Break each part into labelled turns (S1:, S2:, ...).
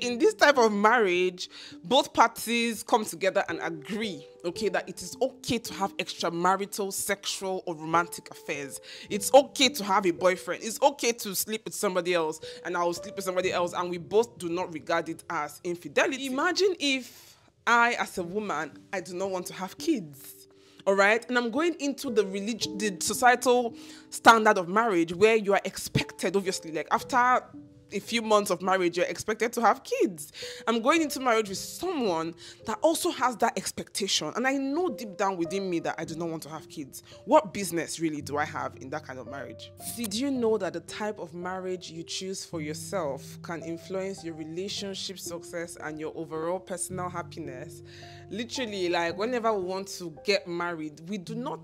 S1: In this type of marriage, both parties come together and agree, okay, that it is okay to have extramarital sexual or romantic affairs. It's okay to have a boyfriend. It's okay to sleep with somebody else and I will sleep with somebody else and we both do not regard it as infidelity. Imagine if I as a woman, I do not want to have kids all right and i'm going into the religion the societal standard of marriage where you are expected obviously like after a few months of marriage, you're expected to have kids. I'm going into marriage with someone that also has that expectation. And I know deep down within me that I do not want to have kids. What business really do I have in that kind of marriage? Did you know that the type of marriage you choose for yourself can influence your relationship success and your overall personal happiness? Literally, like whenever we want to get married, we do not,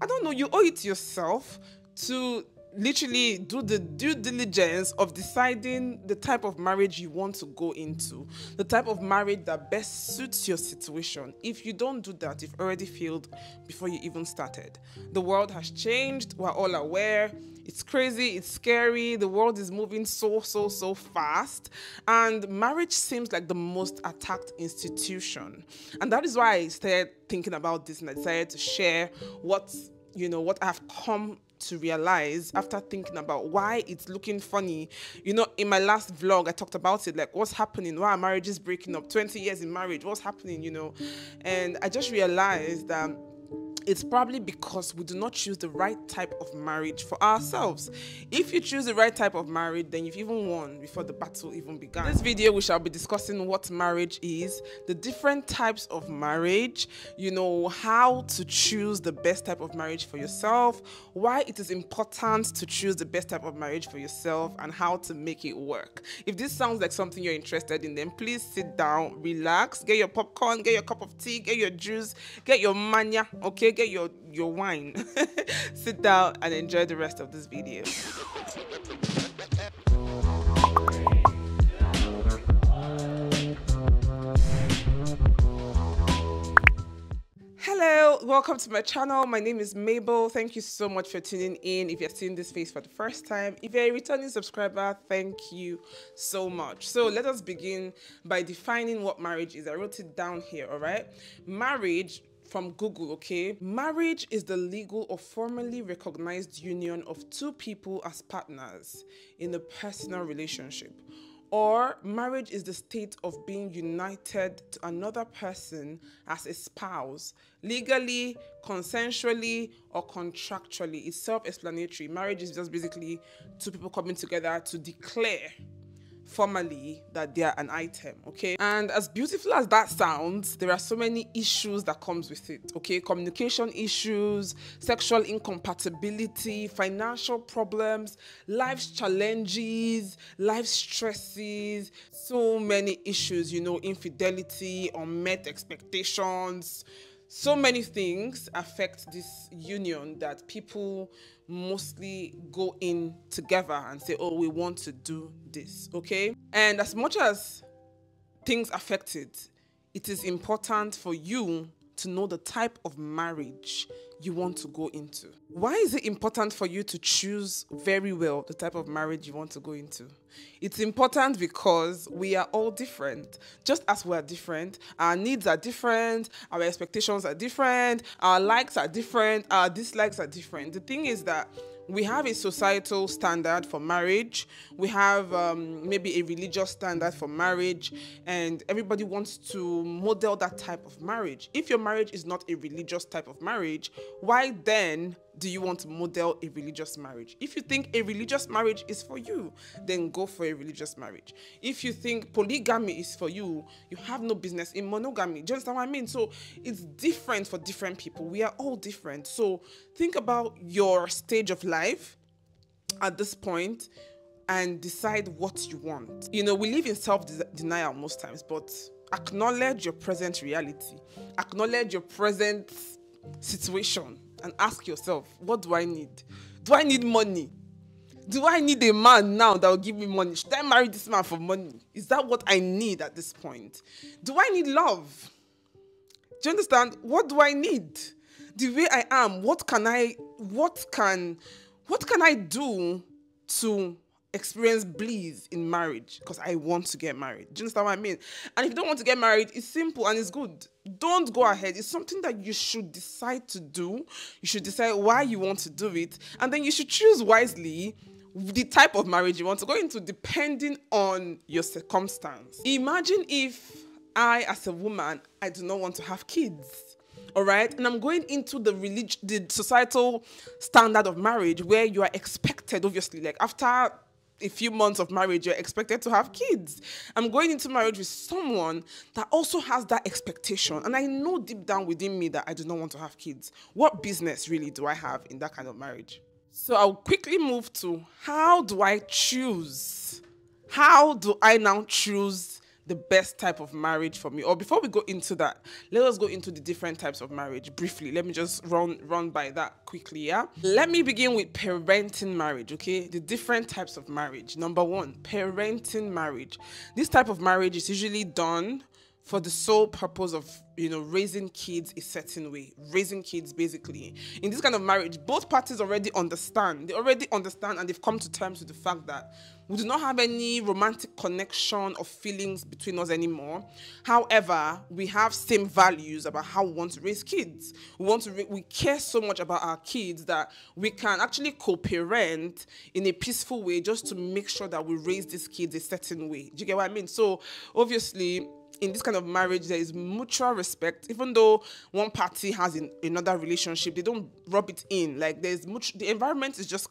S1: I don't know, you owe it to yourself to literally do the due diligence of deciding the type of marriage you want to go into, the type of marriage that best suits your situation. If you don't do that, you've already failed before you even started. The world has changed, we're all aware. It's crazy, it's scary, the world is moving so, so, so fast. And marriage seems like the most attacked institution. And that is why I started thinking about this and I decided to share what you know what I've come to realize after thinking about why it's looking funny. You know, in my last vlog, I talked about it like, what's happening? Why are marriages breaking up? 20 years in marriage, what's happening? You know, and I just realized that it's probably because we do not choose the right type of marriage for ourselves. If you choose the right type of marriage, then you've even won before the battle even began. In this video, we shall be discussing what marriage is, the different types of marriage, you know, how to choose the best type of marriage for yourself, why it is important to choose the best type of marriage for yourself, and how to make it work. If this sounds like something you're interested in, then please sit down, relax, get your popcorn, get your cup of tea, get your juice, get your mania, okay? Get your your wine sit down and enjoy the rest of this video Hello, welcome to my channel. My name is Mabel. Thank you so much for tuning in. If you're seeing this face for the first time, if you're a returning subscriber, thank you so much. So let us begin by defining what marriage is. I wrote it down here, all right? Marriage from Google, okay? Marriage is the legal or formally recognized union of two people as partners in a personal relationship. Or marriage is the state of being united to another person as a spouse, legally, consensually, or contractually. It's self explanatory. Marriage is just basically two people coming together to declare formally that they are an item okay? And as beautiful as that sounds there are so many issues that comes with it okay? Communication issues sexual incompatibility financial problems life's challenges life stresses so many issues you know infidelity unmet expectations. So many things affect this union that people mostly go in together and say, oh, we want to do this, okay? And as much as things affect it, it is important for you to know the type of marriage you want to go into. Why is it important for you to choose very well the type of marriage you want to go into? It's important because we are all different. Just as we are different, our needs are different, our expectations are different, our likes are different, our dislikes are different. The thing is that we have a societal standard for marriage. We have um, maybe a religious standard for marriage and everybody wants to model that type of marriage. If your marriage is not a religious type of marriage why then do you want to model a religious marriage? If you think a religious marriage is for you, then go for a religious marriage. If you think polygamy is for you, you have no business in monogamy. Do you understand what I mean? So it's different for different people. We are all different. So think about your stage of life at this point and decide what you want. You know, we live in self denial most times, but acknowledge your present reality, acknowledge your present situation and ask yourself, what do I need? Do I need money? Do I need a man now that will give me money? Should I marry this man for money? Is that what I need at this point? Do I need love? Do you understand? What do I need? The way I am, what can I what can what can I do to experience bliss in marriage because I want to get married. Do you understand what I mean? And if you don't want to get married, it's simple and it's good. Don't go ahead. It's something that you should decide to do. You should decide why you want to do it. And then you should choose wisely the type of marriage you want to go into depending on your circumstance. Imagine if I, as a woman, I do not want to have kids all right and i'm going into the religion the societal standard of marriage where you are expected obviously like after a few months of marriage, you're expected to have kids. I'm going into marriage with someone that also has that expectation. And I know deep down within me that I do not want to have kids. What business really do I have in that kind of marriage? So I'll quickly move to how do I choose? How do I now choose the best type of marriage for me. Or before we go into that let us go into the different types of marriage briefly. Let me just run run by that quickly yeah? Let me begin with parenting marriage okay? The different types of marriage. Number one parenting marriage. This type of marriage is usually done for the sole purpose of you know raising kids a certain way raising kids basically. In this kind of marriage both parties already understand they already understand and they've come to terms with the fact that we do not have any romantic connection or feelings between us anymore. However we have same values about how we want to raise kids. We want to we care so much about our kids that we can actually co-parent in a peaceful way just to make sure that we raise these kids a certain way. Do you get what i mean? So obviously in this kind of marriage there is mutual respect. Even though one party has in, another relationship they don't rub it in. Like there's much the environment is just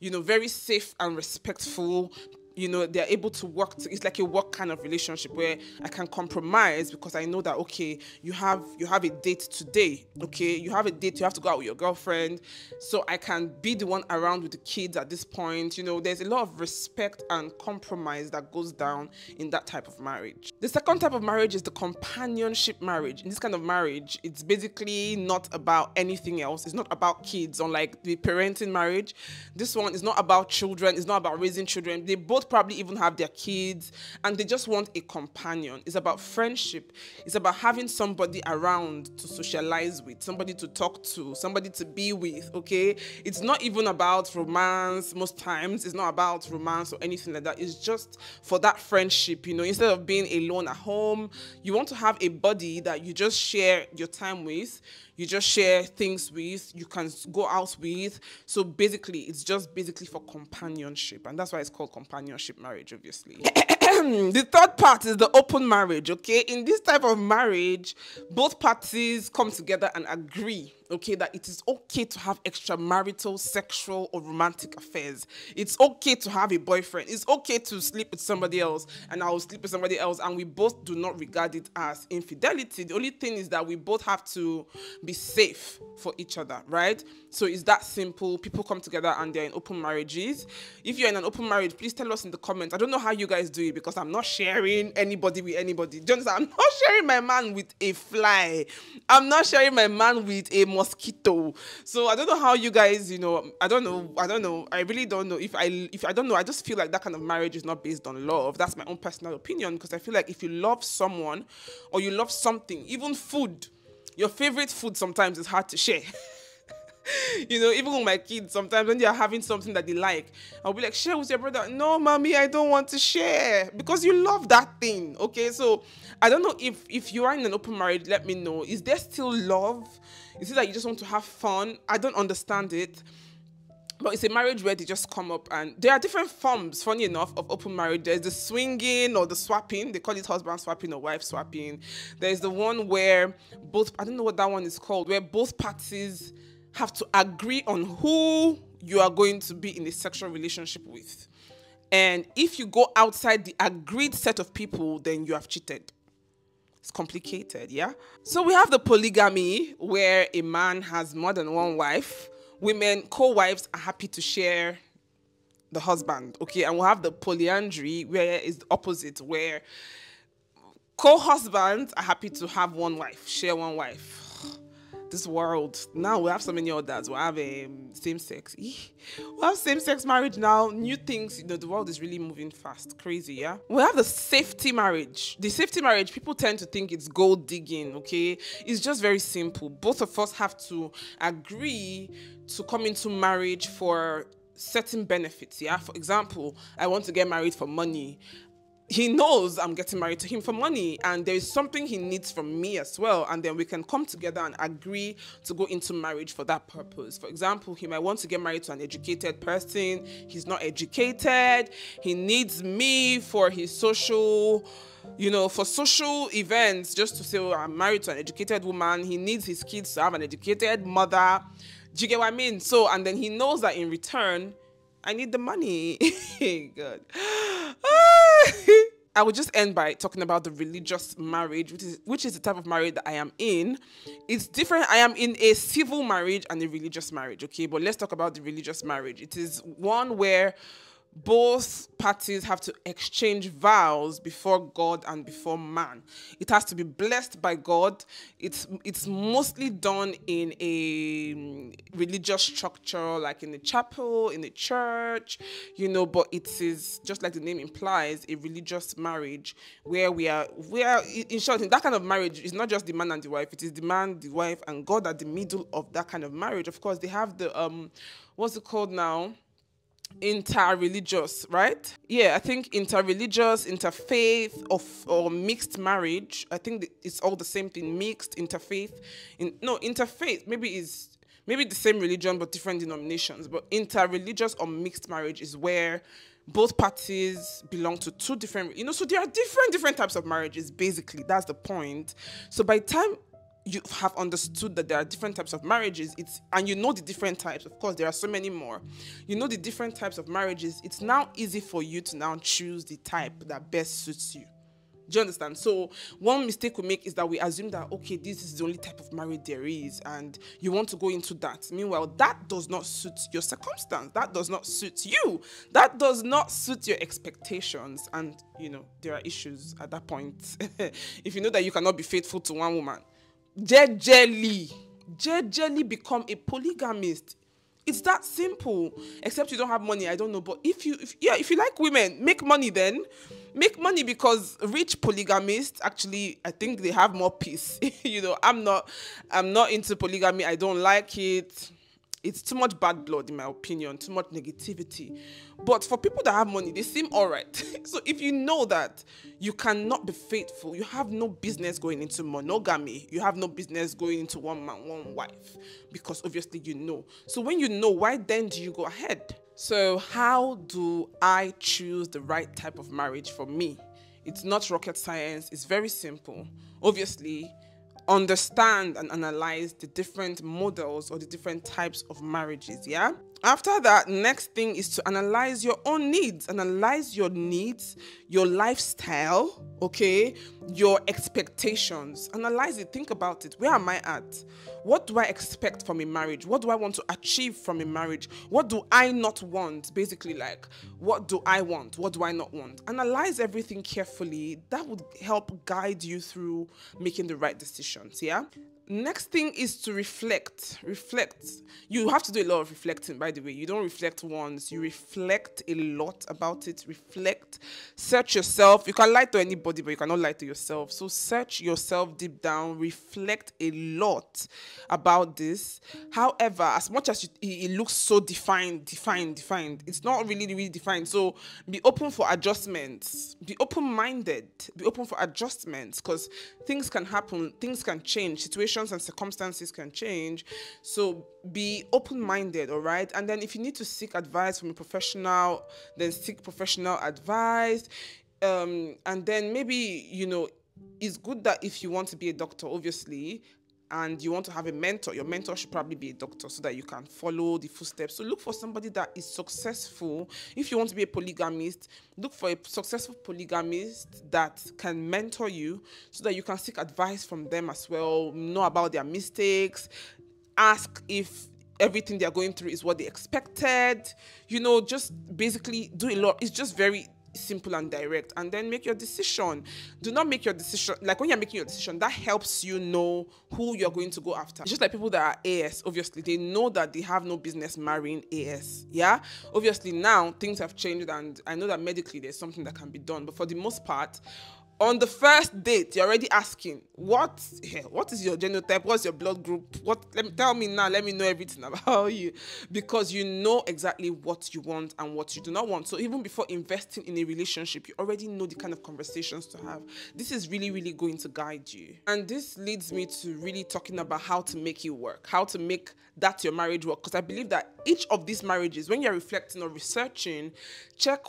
S1: you know very safe and respectful you know they're able to work to, it's like a work kind of relationship where i can compromise because i know that okay you have you have a date today okay? You have a date you have to go out with your girlfriend. So i can be the one around with the kids at this point you know? There's a lot of respect and compromise that goes down in that type of marriage. The second type of marriage is the companionship marriage. In this kind of marriage it's basically not about anything else. It's not about kids unlike the parenting marriage. This one is not about children. It's not about raising children. They both both probably even have their kids and they just want a companion. It's about friendship. It's about having somebody around to socialize with, somebody to talk to, somebody to be with, okay? It's not even about romance most times. It's not about romance or anything like that. It's just for that friendship, you know, instead of being alone at home, you want to have a buddy that you just share your time with you just share things with, you can go out with. So basically, it's just basically for companionship. And that's why it's called companionship marriage, obviously. the third part is the open marriage, okay? In this type of marriage, both parties come together and agree okay, that it is okay to have extramarital sexual or romantic affairs. It's okay to have a boyfriend. It's okay to sleep with somebody else and I will sleep with somebody else, and we both do not regard it as infidelity. The only thing is that we both have to be safe for each other, right? So it's that simple. People come together and they're in open marriages. If you're in an open marriage, please tell us in the comments. I don't know how you guys do it because I'm not sharing anybody with anybody. Do you understand? I'm not sharing my man with a fly. I'm not sharing my man with a mosquito. So I don't know how you guys, you know, I don't know. I don't know. I really don't know. If I if I don't know, I just feel like that kind of marriage is not based on love. That's my own personal opinion because I feel like if you love someone or you love something, even food, your favorite food sometimes is hard to share. you know, even with my kids, sometimes when they are having something that they like, I'll be like, share with your brother. No, mommy, I don't want to share because you love that thing. Okay, so I don't know if if you are in an open marriage, let me know. Is there still love? Is it that you just want to have fun? I don't understand it. But it's a marriage where they just come up and there are different forms, funny enough, of open marriage. There's the swinging or the swapping. They call it husband swapping or wife swapping. There's the one where both, I don't know what that one is called, where both parties have to agree on who you are going to be in a sexual relationship with. And if you go outside the agreed set of people, then you have cheated. It's complicated, yeah? So we have the polygamy where a man has more than one wife. Women, co wives, are happy to share the husband, okay? And we have the polyandry where it's the opposite, where co husbands are happy to have one wife, share one wife this world now we have so many others. We have um, same sex we have same sex marriage now. New things you know the world is really moving fast. Crazy yeah? We have the safety marriage. The safety marriage people tend to think it's gold digging okay? It's just very simple. Both of us have to agree to come into marriage for certain benefits. Yeah, for example, I want to get married for money he knows I'm getting married to him for money, and there is something he needs from me as well. And then we can come together and agree to go into marriage for that purpose. For example, he might want to get married to an educated person, he's not educated, he needs me for his social you know, for social events, just to say, oh, I'm married to an educated woman, he needs his kids to have an educated mother. Do you get what I mean? So, and then he knows that in return, I need the money. God. I will just end by talking about the religious marriage, which is which is the type of marriage that I am in. It's different. I am in a civil marriage and a religious marriage, okay? But let's talk about the religious marriage. It is one where both parties have to exchange vows before God and before man. It has to be blessed by God. It's it's mostly done in a religious structure, like in a chapel, in a church, you know. But it is just like the name implies, a religious marriage where we are we are in short. In that kind of marriage, is not just the man and the wife. It is the man, the wife, and God at the middle of that kind of marriage. Of course, they have the um, what's it called now? Interreligious, right? Yeah, I think interreligious, interfaith, of or mixed marriage. I think it's all the same thing. Mixed, interfaith, in no interfaith. Maybe is maybe the same religion but different denominations. But interreligious or mixed marriage is where both parties belong to two different you know so there are different different types of marriages basically that's the point so by time you have understood that there are different types of marriages it's and you know the different types of course there are so many more. You know the different types of marriages it's now easy for you to now choose the type that best suits you. Do you understand? So one mistake we make is that we assume that okay this is the only type of marriage there is and you want to go into that. Meanwhile that does not suit your circumstance. That does not suit you. That does not suit your expectations. And you know there are issues at that point. If you know that you cannot be faithful to one woman jejely. Jejely become a polygamist. It's that simple except you don't have money i don't know but if you if, yeah if you like women make money then. Make money because rich polygamists actually i think they have more peace. You know i'm not i'm not into polygamy i don't like it it's too much bad blood in my opinion too much negativity. But for people that have money they seem all right so if you know that you cannot be faithful you have no business going into monogamy you have no business going into one man one wife because obviously you know. So when you know why then do you go ahead? So how do i choose the right type of marriage for me? It's not rocket science it's very simple. Obviously understand and analyze the different models or the different types of marriages. Yeah. After that, next thing is to analyze your own needs. Analyze your needs, your lifestyle, okay, your expectations. Analyze it, think about it. Where am I at? What do I expect from a marriage? What do I want to achieve from a marriage? What do I not want? Basically, like, what do I want? What do I not want? Analyze everything carefully. That would help guide you through making the right decisions, yeah? Next thing is to reflect. Reflect. You have to do a lot of reflecting by the way. You don't reflect once. You reflect a lot about it. Reflect. Search yourself. You can lie to anybody but you cannot lie to yourself. So search yourself deep down. Reflect a lot about this. However as much as you, it looks so defined defined defined it's not really really defined. So be open for adjustments. Be open-minded. Be open for adjustments because things can happen. Things can change. Situations and circumstances can change. So be open minded, all right? And then if you need to seek advice from a professional, then seek professional advice. Um, and then maybe, you know, it's good that if you want to be a doctor, obviously, and you want to have a mentor, your mentor should probably be a doctor so that you can follow the footsteps. So look for somebody that is successful. If you want to be a polygamist, look for a successful polygamist that can mentor you so that you can seek advice from them as well, know about their mistakes, ask if everything they're going through is what they expected. You know, just basically do a lot. It's just very simple and direct and then make your decision. Do not make your decision like when you're making your decision that helps you know who you're going to go after. Just like people that are as obviously they know that they have no business marrying as yeah? Obviously now things have changed and i know that medically there's something that can be done but for the most part on the first date, you're already asking, what, eh, what is your genotype? What's your blood group? What? Let me tell me now. Let me know everything about you, because you know exactly what you want and what you do not want. So even before investing in a relationship, you already know the kind of conversations to have. This is really, really going to guide you. And this leads me to really talking about how to make it work, how to make that your marriage work. Because I believe that each of these marriages, when you're reflecting or researching, check,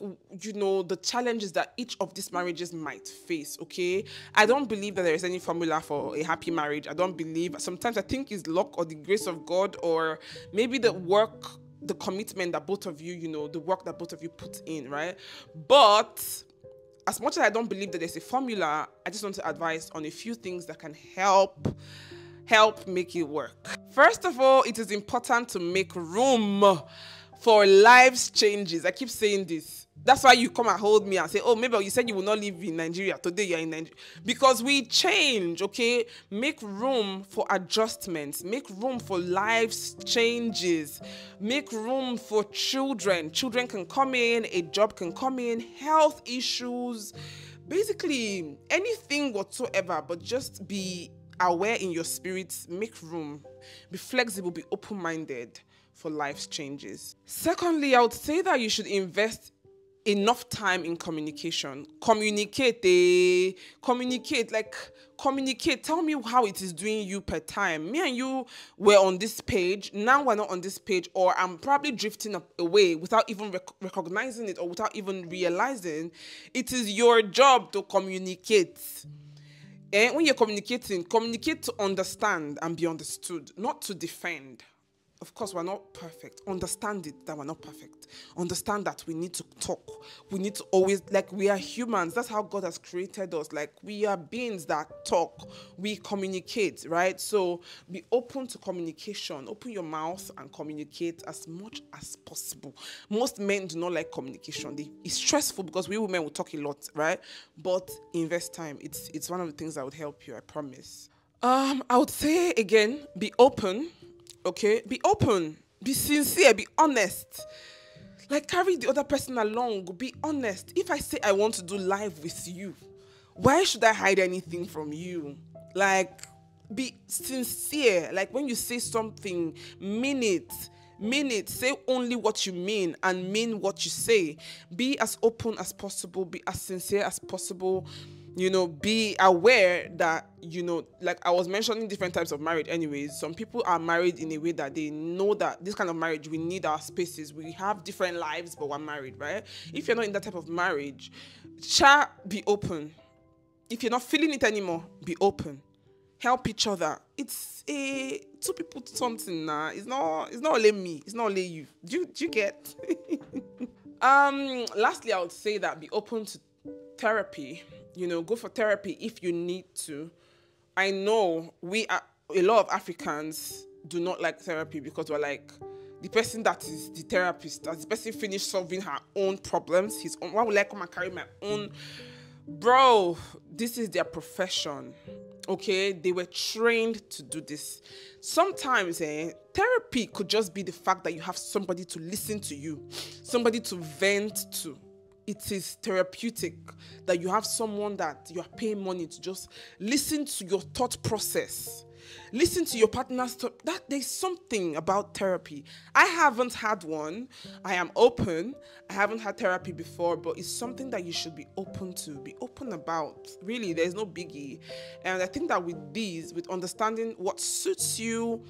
S1: you know, the challenges that each of these marriages might face. Okay. I don't believe that there is any formula for a happy marriage. I don't believe. Sometimes I think it's luck or the grace of God or maybe the work the commitment that both of you, you know, the work that both of you put in, right? But as much as I don't believe that there's a formula, I just want to advise on a few things that can help help make it work. First of all, it is important to make room for life's changes. I keep saying this. That's why you come and hold me and say, Oh, maybe you said you will not live in Nigeria. Today you're in Nigeria. Because we change, okay? Make room for adjustments, make room for life's changes, make room for children. Children can come in, a job can come in, health issues, basically anything whatsoever, but just be aware in your spirit, make room, be flexible, be open minded for life's changes. Secondly, I would say that you should invest enough time in communication. Communicate, eh? communicate, like communicate. Tell me how it is doing you per time. Me and you were on this page. Now we're not on this page, or I'm probably drifting away without even rec- recognizing it or without even realizing. It is your job to communicate. Eh, when you're communicating, communicate to understand and be understood, not to defend of course, we're not perfect. Understand it that we're not perfect. Understand that we need to talk. We need to always, like, we are humans. That's how God has created us. Like, we are beings that talk, we communicate, right? So be open to communication. Open your mouth and communicate as much as possible. Most men do not like communication. It's stressful because we women will talk a lot, right? But invest time. It's it's one of the things that would help you, I promise. Um, I would say again, be open okay? Be open. Be sincere. Be honest. Like carry the other person along. Be honest. If i say i want to do live with you why should i hide anything from you? Like be sincere. Like when you say something mean it. Mean it. Say only what you mean and mean what you say. Be as open as possible. Be as sincere as possible you know be aware that you know like i was mentioning different types of marriage anyways. Some people are married in a way that they know that this kind of marriage we need our spaces. We have different lives but we're married right? If you're not in that type of marriage try be open. If you're not feeling it anymore be open. Help each other. It's a two people something now it's not it's not only me. It's not only you. Do you, do you get? Um lastly i would say that be open to therapy you know, go for therapy if you need to. I know we are a lot of Africans do not like therapy because we're like the person that is the therapist, as the person finished solving her own problems, his own why would I come and carry my own bro? This is their profession. Okay, they were trained to do this. Sometimes eh, therapy could just be the fact that you have somebody to listen to you, somebody to vent to it is therapeutic that you have someone that you are paying money to just listen to your thought process. Listen to your partner's thought that there's something about therapy. I haven't had one. I am open. I haven't had therapy before but it's something that you should be open to be open about. Really there's no biggie. And i think that with these with understanding what suits you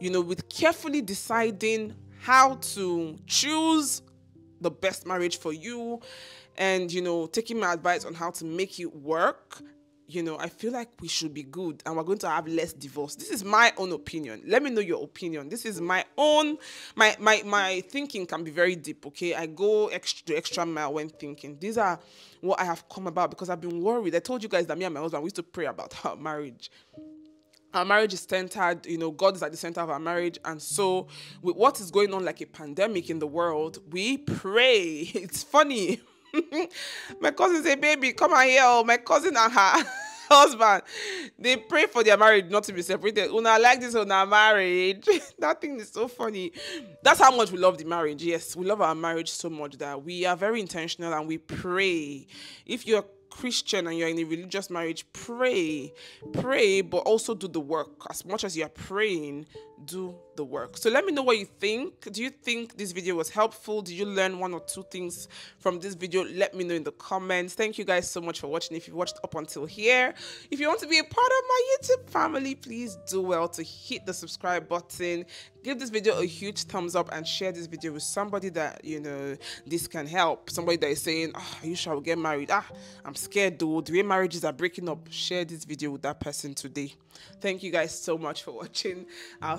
S1: you know with carefully deciding how to choose the best marriage for you and you know taking my advice on how to make it work you know i feel like we should be good and we're going to have less divorce. This is my own opinion. Let me know your opinion. This is my own my my my thinking can be very deep okay? I go extra extra mile when thinking. These are what i have come about because i've been worried. I told you guys that me and my husband we used to pray about our marriage our marriage is centered, you know, God is at the center of our marriage. And so, with what is going on like a pandemic in the world, we pray. It's funny. my cousin say, baby, come on here. Oh, my cousin and her husband, they pray for their marriage not to be separated. Una like this una marriage. that thing is so funny. That's how much we love the marriage. Yes, we love our marriage so much that we are very intentional and we pray. If you're Christian and you're in a religious marriage, pray. Pray, but also do the work. As much as you're praying, do the work. So let me know what you think. Do you think this video was helpful? Did you learn one or two things from this video? Let me know in the comments. Thank you guys so much for watching. If you watched up until here, if you want to be a part of my YouTube family, please do well to hit the subscribe button. Give this video a huge thumbs up and share this video with somebody that you know this can help. Somebody that is saying, oh, you shall get married. Ah, I'm scared though. The way marriages are breaking up. Share this video with that person today. Thank you guys so much for watching. I'll